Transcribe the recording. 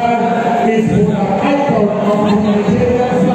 Japan is the icon of humanitarian